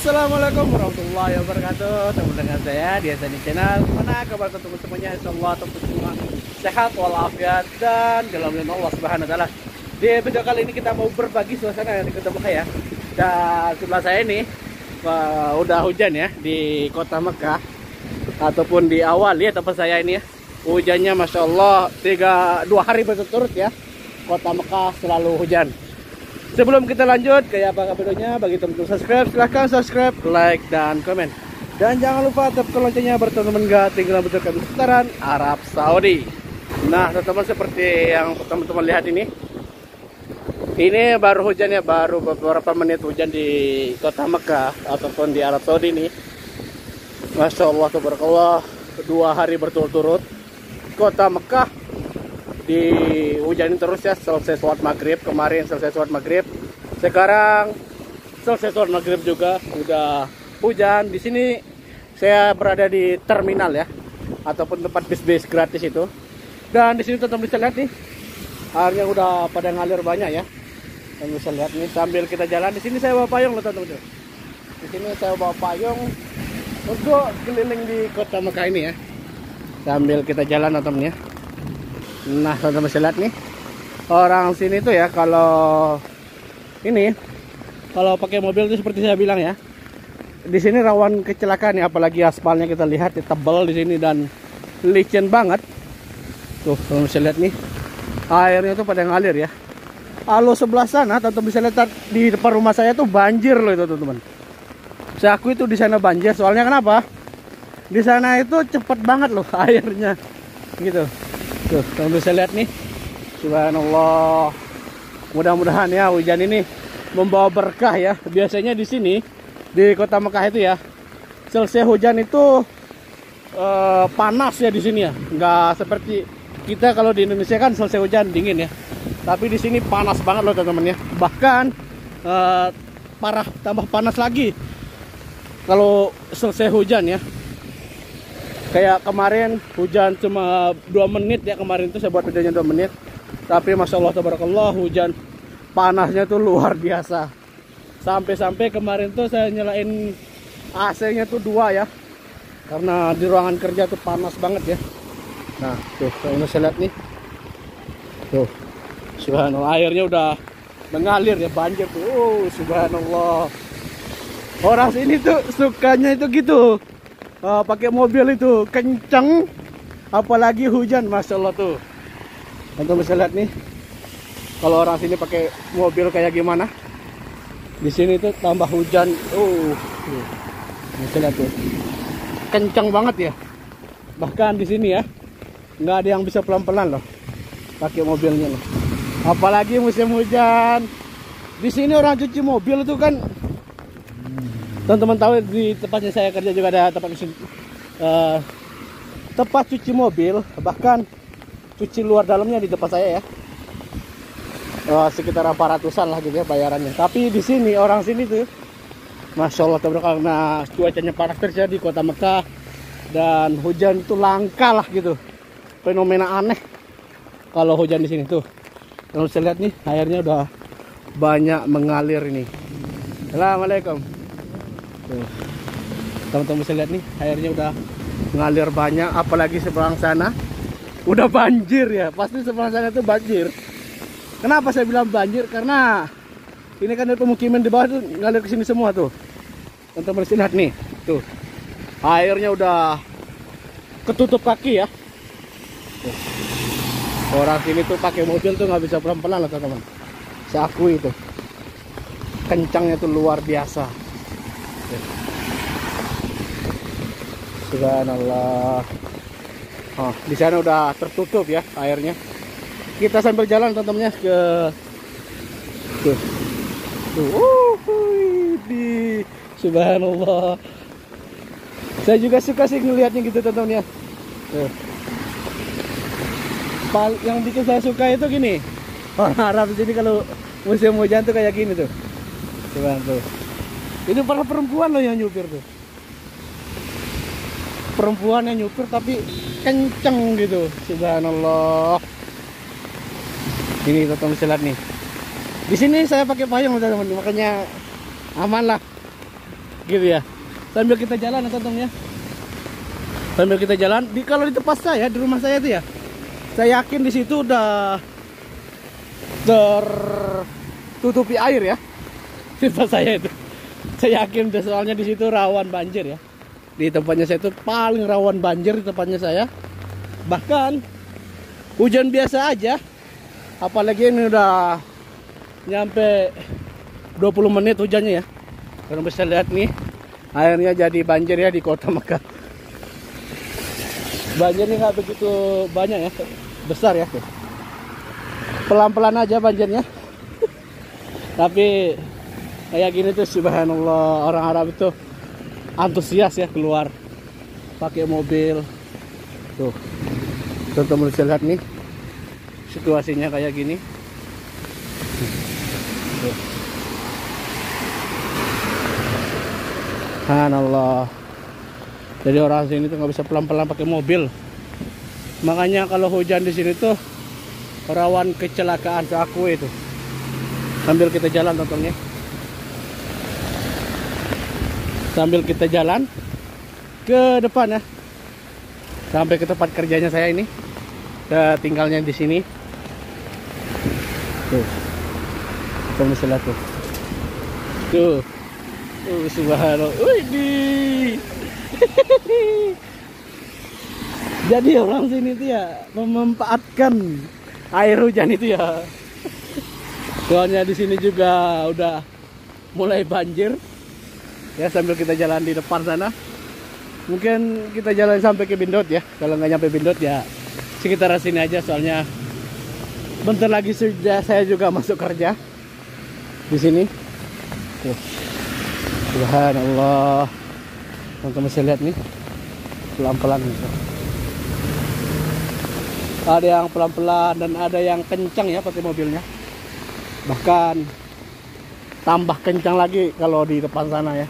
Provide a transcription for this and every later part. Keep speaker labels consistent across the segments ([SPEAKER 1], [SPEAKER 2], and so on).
[SPEAKER 1] Assalamualaikum warahmatullahi wabarakatuh Teman dengan saya di Asani Channel Gimana kabar teman semuanya Insyaallah teman semua sehat walafiat dan dalam lindungan Allah Subhanahu wa taala. Di video kali ini kita mau berbagi suasana yang Mekah ya. Dan sebelah saya ini uh, udah hujan ya di Kota Mekah ataupun di awal ya tempat saya ini ya. Hujannya Masya Allah tiga, dua hari berturut-turut ya Kota Mekah selalu hujan Sebelum kita lanjut kayak apa videonya bagi teman-teman subscribe silahkan subscribe, like dan komen. Dan jangan lupa tekan loncengnya berteman gak tinggal betulkan sekitaran Arab Saudi. Nah teman-teman seperti yang teman-teman lihat ini, ini baru hujan ya baru beberapa menit hujan di kota Mekah ataupun di Arab Saudi ini. Masya Allah, tabarakallah, dua hari berturut-turut kota Mekah dihujanin terus ya selesai sholat maghrib. Kemarin selesai sholat maghrib. Sekarang selesai sholat maghrib juga udah hujan. Di sini saya berada di terminal ya ataupun tempat bis-bis gratis itu. Dan di sini tetap bisa lihat nih airnya udah pada ngalir banyak ya. Dan bisa lihat nih sambil kita jalan di sini saya bawa payung loh teman-teman. Di sini saya bawa payung untuk keliling di kota Mekah ini ya. Sambil kita jalan teman-teman ya Nah, teman-teman bisa lihat nih. Orang sini tuh ya kalau ini kalau pakai mobil itu seperti saya bilang ya. Di sini rawan kecelakaan ya, apalagi aspalnya kita lihat ya, tebal di sini dan licin banget. Tuh, teman bisa lihat nih. Airnya tuh pada ngalir ya. Halo sebelah sana, teman bisa lihat di depan rumah saya tuh banjir loh itu, teman-teman. Saya aku itu di sana banjir, soalnya kenapa? Di sana itu cepet banget loh airnya. Gitu. Tuh, kamu bisa lihat nih. Subhanallah. Mudah-mudahan ya hujan ini membawa berkah ya. Biasanya di sini di Kota Mekah itu ya. Selesai hujan itu eh, panas ya di sini ya. Enggak seperti kita kalau di Indonesia kan selesai hujan dingin ya. Tapi di sini panas banget loh teman-teman ya. Bahkan eh, parah tambah panas lagi. Kalau selesai hujan ya kayak kemarin hujan cuma 2 menit ya kemarin itu saya buat videonya 2 menit. Tapi masya Allah tabarakallah hujan panasnya tuh luar biasa. Sampai-sampai kemarin tuh saya nyalain AC nya tuh dua ya. Karena di ruangan kerja tuh panas banget ya. Nah tuh kalau saya lihat nih. Tuh subhanallah airnya udah mengalir ya banjir tuh. Oh, subhanallah. Orang sini tuh sukanya itu gitu uh, pakai mobil itu kenceng apalagi hujan masya Allah tuh. Untuk bisa lihat nih kalau orang sini pakai mobil kayak gimana? Di sini tuh tambah hujan uh bisa lihat tuh. Kenceng banget ya. Bahkan di sini ya nggak ada yang bisa pelan-pelan loh pakai mobilnya loh. Apalagi musim hujan. Di sini orang cuci mobil itu kan teman-teman tahu di tempatnya saya kerja juga ada tempat cuci uh, tempat cuci mobil bahkan cuci luar dalamnya di tempat saya ya. Uh, sekitar 400an lah gitu ya bayarannya. Tapi di sini orang sini tuh Masya Allah karena cuacanya panas terjadi di kota Mekah. Dan hujan itu langka lah gitu. Fenomena aneh. Kalau hujan di sini tuh. Kalau saya lihat nih airnya udah banyak mengalir ini. Assalamualaikum teman-teman bisa lihat nih airnya udah ngalir banyak apalagi seberang sana. Udah banjir ya pasti seberang sana itu banjir. Kenapa saya bilang banjir? Karena ini kan ada pemukiman di bawah tuh ngalir ke sini semua tuh. Teman-teman bisa lihat nih tuh. Airnya udah ketutup kaki ya. Tuh. orang sini tuh pakai mobil tuh nggak bisa pelan-pelan loh teman-teman. Saya akui itu. Kencangnya tuh luar biasa Subhanallah. Oh, di sana udah tertutup ya airnya. Kita sambil jalan teman-temannya ke tuh. Tuh, uh, di Subhanallah. Saya juga suka sih ngelihatnya gitu teman-teman ya. Tuh. Yang bikin saya suka itu gini. Orang Arab jadi kalau musim hujan tuh kayak gini tuh. Subhanallah. Ini para perempuan loh yang nyupir tuh. Perempuan yang nyupir tapi kenceng gitu. Subhanallah. Ini bisa lihat nih. Di sini saya pakai payung teman-teman. Makanya aman lah. Gitu ya. Sambil kita jalan ya teman ya. Sambil kita jalan. Di kalau di tempat saya di rumah saya itu ya. Saya yakin di situ udah tertutupi air ya. Tempat saya itu saya yakin deh, soalnya di situ rawan banjir ya. Di tempatnya saya itu paling rawan banjir di tempatnya saya. Bahkan hujan biasa aja. Apalagi ini udah nyampe 20 menit hujannya ya. Kalian bisa lihat nih airnya jadi banjir ya di kota Mekah. Banjirnya nggak begitu banyak ya besar ya. Pelan-pelan aja banjirnya. Tapi kayak gini tuh subhanallah. Orang Arab itu antusias ya keluar pakai mobil. Tuh. Teman-teman bisa lihat nih situasinya kayak gini. Tuh. Subhanallah. Jadi orang sini tuh nggak bisa pelan-pelan pakai mobil. Makanya kalau hujan di sini tuh rawan kecelakaan aku itu. Sambil kita jalan tontonnya sambil kita jalan ke depan ya. Sampai ke tempat kerjanya saya ini. Tinggalnya di sini. Tuh. Kita bisa lihat tuh. Tuh. Tuh subhanallah. Wih, jadi orang sini tuh ya memanfaatkan air hujan itu ya. Soalnya di sini juga udah mulai banjir ya sambil kita jalan di depan sana. Mungkin kita jalan sampai ke Bindot ya. Kalau nggak nyampe Bindot ya sekitar sini aja. Soalnya bentar lagi sudah saya juga masuk kerja di sini. Tuh. Subhanallah. Teman-teman bisa lihat nih pelan-pelan gitu. ada yang pelan-pelan dan ada yang kencang ya pakai mobilnya. Bahkan tambah kencang lagi kalau di depan sana ya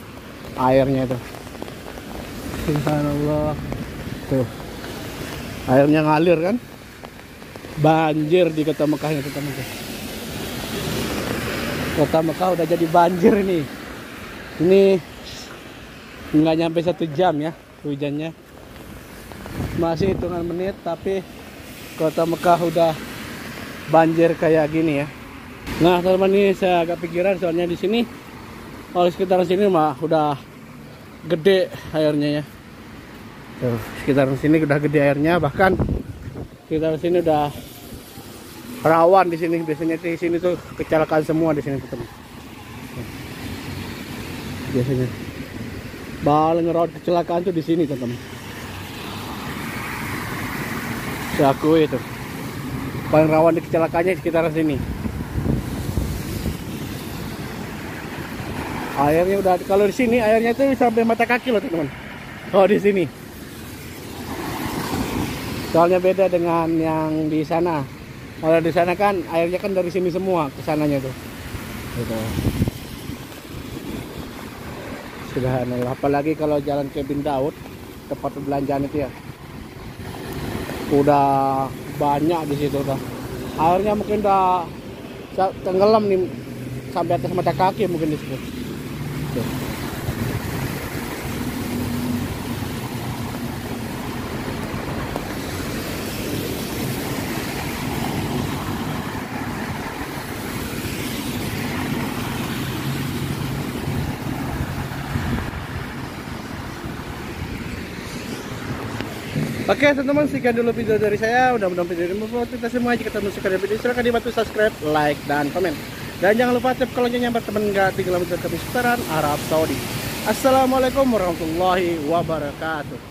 [SPEAKER 1] airnya itu. Subhanallah. Tuh. Airnya ngalir kan? Banjir di kota Mekah ini kota Mekah. Kota Mekah udah jadi banjir ini. Ini nggak nyampe satu jam ya hujannya. Masih hitungan menit tapi kota Mekah udah banjir kayak gini ya. Nah teman-teman ini saya agak pikiran soalnya di sini kalau sekitar sini mah udah gede airnya ya. Tuh, sekitar sini udah gede airnya bahkan sekitar sini udah rawan di sini. Biasanya di sini tuh kecelakaan semua di sini teman biasanya. Paling rawan kecelakaan tuh di sini teman saya akui itu. Paling rawan di kecelakaannya sekitar sini airnya udah kalau di sini airnya itu sampai mata kaki loh teman-teman. Oh di sini. Soalnya beda dengan yang di sana. Kalau di sana kan airnya kan dari sini semua ke sananya tuh. Gitu. sudah apalagi kalau jalan ke Daud tempat perbelanjaan itu ya. Udah banyak di situ tuh airnya mungkin udah tenggelam nih sampai atas mata kaki mungkin di situ Tuh. Oke teman-teman sekian dulu video dari saya. Mudah-mudahan video ini membuat kita semua Jika teman suka video silahkan dibantu subscribe, like, dan komen dan jangan lupa tap kalau yang berteman nggak 3 km ke Arab Saudi. Assalamualaikum warahmatullahi wabarakatuh.